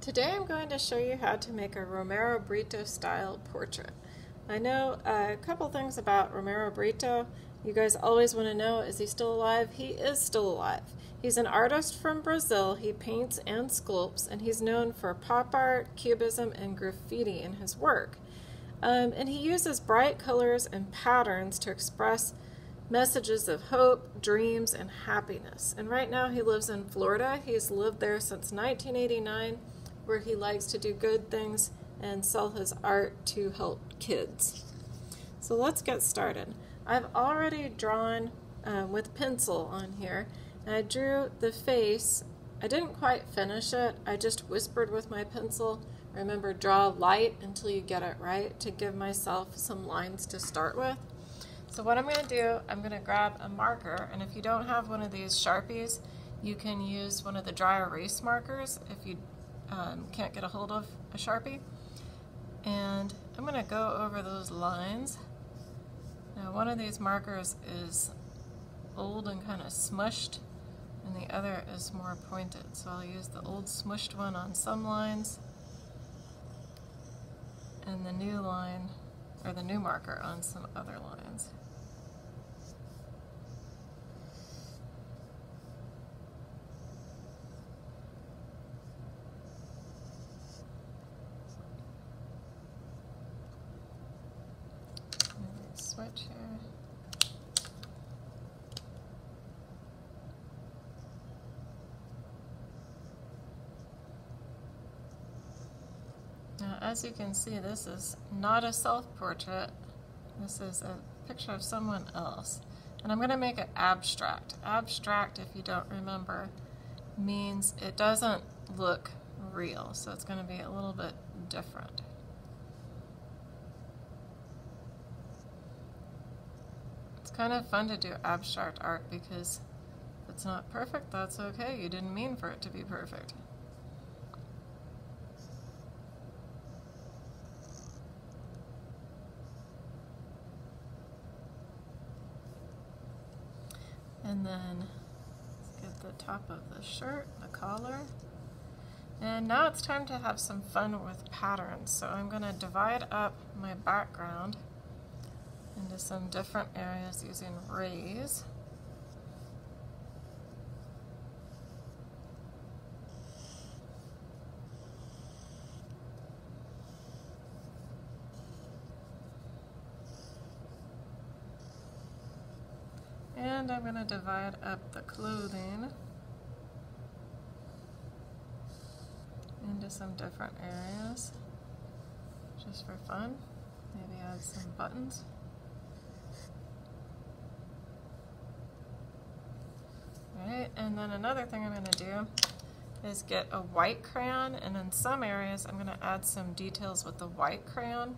Today I'm going to show you how to make a Romero Britto style portrait. I know a couple things about Romero Britto. You guys always want to know, is he still alive? He is still alive. He's an artist from Brazil. He paints and sculpts, and he's known for pop art, cubism, and graffiti in his work. Um, and he uses bright colors and patterns to express messages of hope, dreams, and happiness. And right now he lives in Florida. He's lived there since 1989 where he likes to do good things and sell his art to help kids. So let's get started. I've already drawn um, with pencil on here and I drew the face. I didn't quite finish it. I just whispered with my pencil. Remember, draw light until you get it right to give myself some lines to start with. So what I'm going to do, I'm going to grab a marker, and if you don't have one of these Sharpies, you can use one of the dry erase markers if you um, can't get a hold of a Sharpie. And I'm going to go over those lines. Now one of these markers is old and kind of smushed and the other is more pointed. So I'll use the old smushed one on some lines and the new line or the new marker on some other lines. switch here. Now, as you can see, this is not a self-portrait. This is a picture of someone else. And I'm going to make it abstract. Abstract, if you don't remember, means it doesn't look real. So it's going to be a little bit different. It's kind of fun to do abstract art because it's not perfect, that's okay. You didn't mean for it to be perfect. And then get the top of the shirt, the collar. And now it's time to have some fun with patterns. So I'm going to divide up my background into some different areas using rays. And I'm going to divide up the clothing into some different areas just for fun. Maybe add some buttons. Right, and then another thing I'm going to do is get a white crayon, and in some areas I'm going to add some details with the white crayon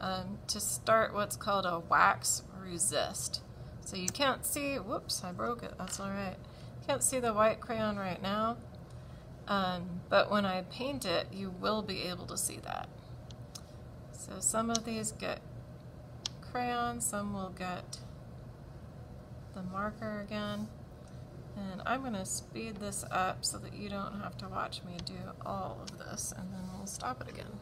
um, to start what's called a wax resist. So you can't see, whoops, I broke it, that's alright. Can't see the white crayon right now, um, but when I paint it, you will be able to see that. So some of these get crayon, some will get the marker again. And I'm going to speed this up so that you don't have to watch me do all of this, and then we'll stop it again.